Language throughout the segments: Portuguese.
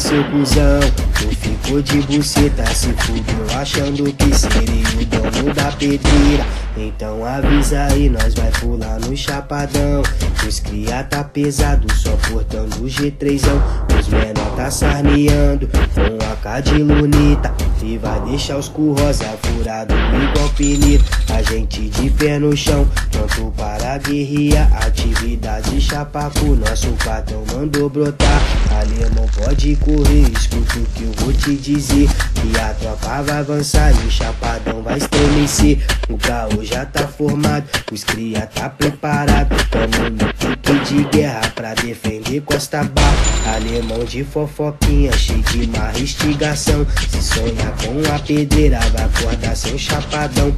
seu cuzão. Tu ficou de buceta, se fudeu achando que seria o dono da pedreira. Então avisa aí, nós vai pular no chapadão. Os cria tá pesado, só portando o G3ão. Os menor tá sarneando com a K de lunita. E vai deixar os cu rosa furado igual pneu. A gente pé no chão, pronto para guerrilha. Atividade chapa pro nosso patrão mandou brotar. Alemão pode correr, escuta o que eu vou te dizer. Que a tropa vai avançar e o chapadão vai estremecer. O caô já tá formado, os cria tá preparado. Tamo no pique de guerra pra defender Costa Barra. Alemão de fofoquinha, cheio de má instigação. Se sonha com a pedreira, vai acordar seu chapadão.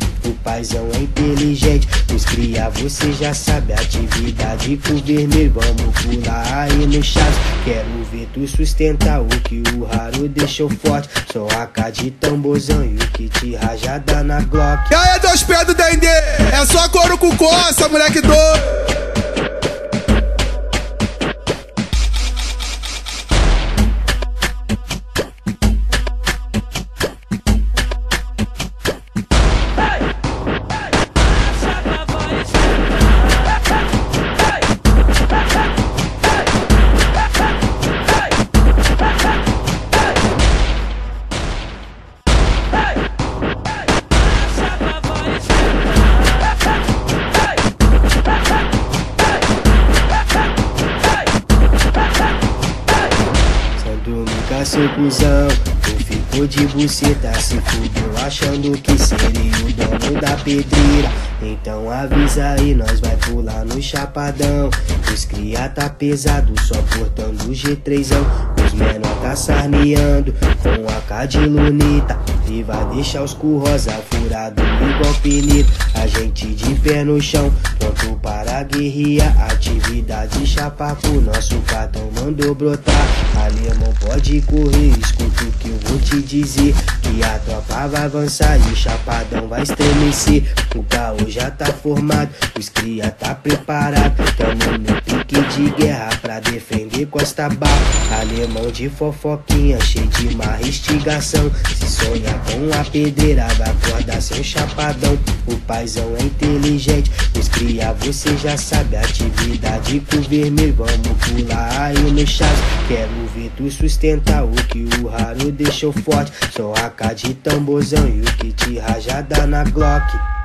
O paizão é inteligente, os cria você já sabe. Atividade com vermelho, vamos pular aí no chat. Quero ver tu sustentar o que o raro deixou forte. Só a de tamborzão e o kit rajada na Glock. E aí, dois pés do Dendê, é só couro com coça, moleque doido. Nunca seu cuzão, tu ficou de buceta, se fudeu achando que seria o dono da pedreira. Então avisa aí, nós vai pular no chapadão. Os cria tá pesado, só portando o G3ão. Os menor tá sarneando com a K de lunita. E vai deixar os cu rosa furado igual pneu. A gente de pé no chão, guerrilha. Atividade chapa pro nosso cartão mandou brotar. Alemão pode correr, escuta o que eu vou te dizer. Que a tropa vai avançar e o chapadão vai estremecer. O caô já tá formado, os cria tá preparado. Tamo no pique de guerra defender Costa Barra. Alemão de fofoquinha, cheio de má instigação. Se sonha com a pedreira, vai acordar seu chapadão. O paizão é inteligente, os cria você já sabe. Atividade com vermelho, vamos pular aí no chás. Quero ver tu sustentar o que o raro deixou forte. Só a de tamborzão e o kit rajada na Glock.